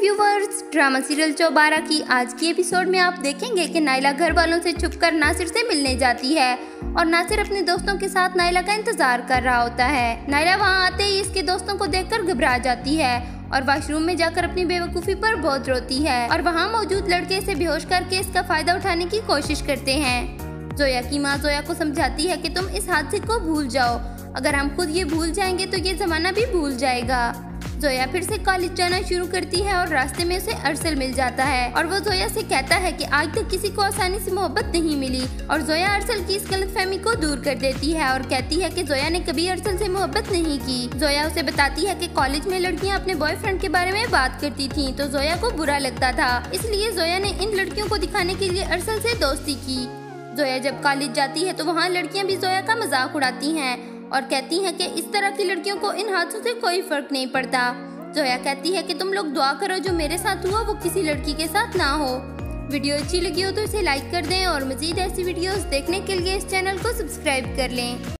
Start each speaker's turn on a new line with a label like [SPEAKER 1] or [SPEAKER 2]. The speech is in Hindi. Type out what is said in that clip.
[SPEAKER 1] व्यूवर्स ड्रामा सीरियल चौबारा की आज की एपिसोड में आप देखेंगे कि नायला घर वालों से छुपकर नासिर से मिलने जाती है और नासिर अपने दोस्तों के साथ नायला का इंतज़ार कर रहा होता है। नायला वहाँ आते ही इसके दोस्तों को देखकर घबरा जाती है और वॉशरूम में जाकर अपनी बेवकूफ़ी पर बहुत रोती है और वहाँ मौजूद लड़के इसे बेहोश करके इसका फ़ायदा उठाने की कोशिश करते हैं। जोया की माँ जोया को समझाती है कि तुम इस हादसे को भूल जाओ। अगर हम खुद ये भूल जाएँगे तो ये जमाना भी भूल जाएगा। जोया फिर से कॉलेज जाना शुरू करती है और रास्ते में उसे अरसल मिल जाता है। और वो जोया से कहता है कि आज तक किसी को आसानी से मोहब्बत नहीं मिली और जोया अरसल की इस गलत फहमी को दूर कर देती है और कहती है कि जोया ने कभी अरसल से मोहब्बत नहीं की। जोया उसे बताती है कि कॉलेज में लड़कियाँ अपने बॉयफ्रेंड के बारे में बात करती थी तो जोया को बुरा लगता था। इसलिए जोया ने इन लड़कियों को दिखाने के लिए अरसल से दोस्ती की। जोया जब कॉलेज जाती है तो वहाँ लड़कियाँ भी जोया का मज़ाक उड़ाती हैं। और कहती हैं कि इस तरह की लड़कियों को इन हादसों से कोई फ़र्क नहीं पड़ता। जोया कहती है कि तुम लोग दुआ करो जो मेरे साथ हुआ वो किसी लड़की के साथ ना हो। वीडियो अच्छी लगी हो तो इसे लाइक कर दें और मजीद ऐसी वीडियोस देखने के लिए इस चैनल को सब्सक्राइब कर लें।